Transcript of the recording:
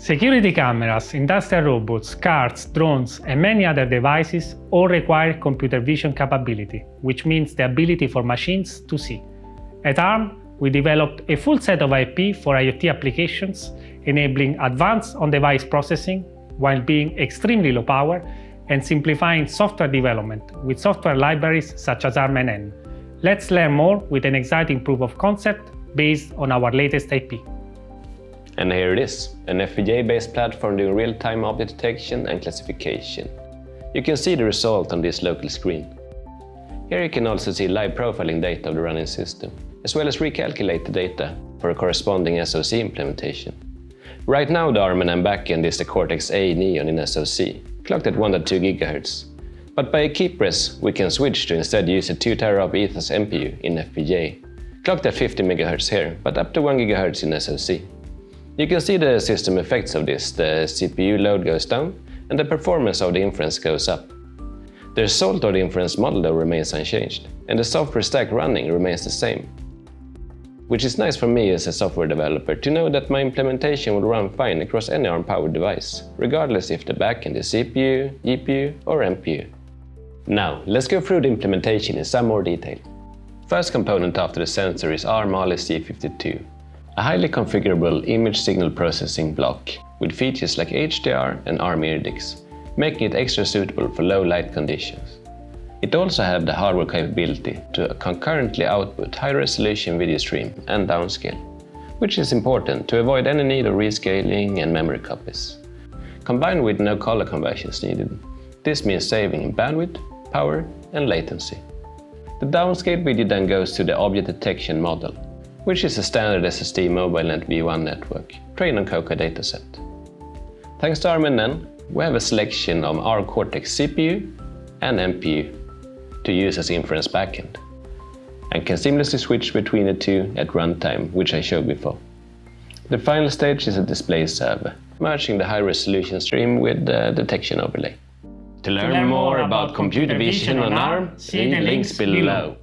Security cameras, industrial robots, cars, drones, and many other devices all require computer vision capability, which means the ability for machines to see. At ARM, we developed a full set of IP for IoT applications, enabling advanced on-device processing while being extremely low power and simplifying software development with software libraries such as Arm ARMNN. Let's learn more with an exciting proof of concept based on our latest IP. And here it is, an FPGA-based platform doing real-time object detection and classification. You can see the result on this local screen. Here you can also see live profiling data of the running system, as well as recalculate the data for a corresponding SoC implementation. Right now the ARM backend is the Cortex-A Neon in SoC, clocked at 1.2 GHz. But by a key press, we can switch to instead use a 2 TB Ethos NPU in FPGA, clocked at 50 MHz here, but up to 1 GHz in SoC. You can see the system effects of this, the CPU load goes down and the performance of the inference goes up. The result of the inference model though remains unchanged, and the software stack running remains the same. Which is nice for me as a software developer to know that my implementation will run fine across any ARM-powered device, regardless if the backend is CPU, GPU or NPU. Now, let's go through the implementation in some more detail. First component after the sensor is ARM Mali C52, a highly configurable image signal processing block with features like HDR and ARM Iridix, making it extra suitable for low light conditions. It also had the hardware capability to concurrently output high-resolution video stream and downscale, which is important to avoid any need of rescaling and memory copies. Combined with no color conversions needed, this means saving bandwidth, power and latency. The downscale video then goes to the object detection model, which is a standard SSD mobile MobileNet V1 network, trained on COCO dataset. Thanks to Arm NN, we have a selection of our Cortex CPU and NPU to use as inference backend, and can seamlessly switch between the two at runtime, which I showed before. The final stage is a display server, merging the high-resolution stream with the detection overlay. To learn, more about computer vision on ARM, see the links below.